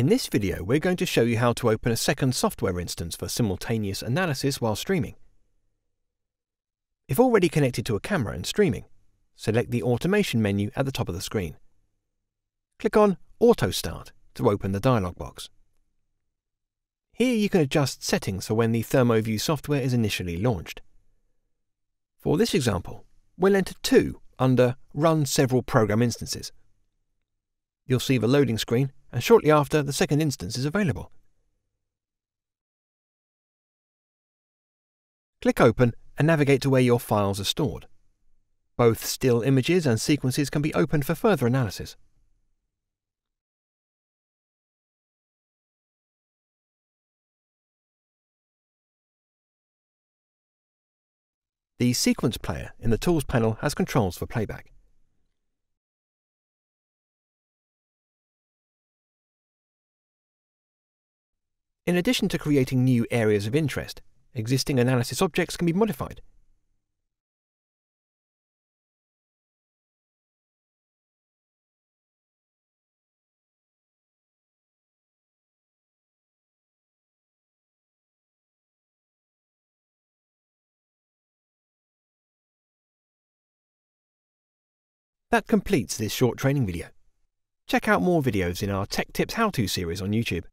In this video, we're going to show you how to open a second software instance for simultaneous analysis while streaming. If already connected to a camera and streaming, select the Automation menu at the top of the screen. Click on Auto Start to open the dialog box. Here you can adjust settings for when the ThermoView software is initially launched. For this example, we'll enter 2 under Run Several Program Instances. You'll see the loading screen and shortly after the second instance is available. Click Open and navigate to where your files are stored. Both still images and sequences can be opened for further analysis. The Sequence Player in the Tools panel has controls for playback. In addition to creating new areas of interest, existing analysis objects can be modified. That completes this short training video. Check out more videos in our Tech Tips How-To series on YouTube.